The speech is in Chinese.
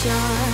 相爱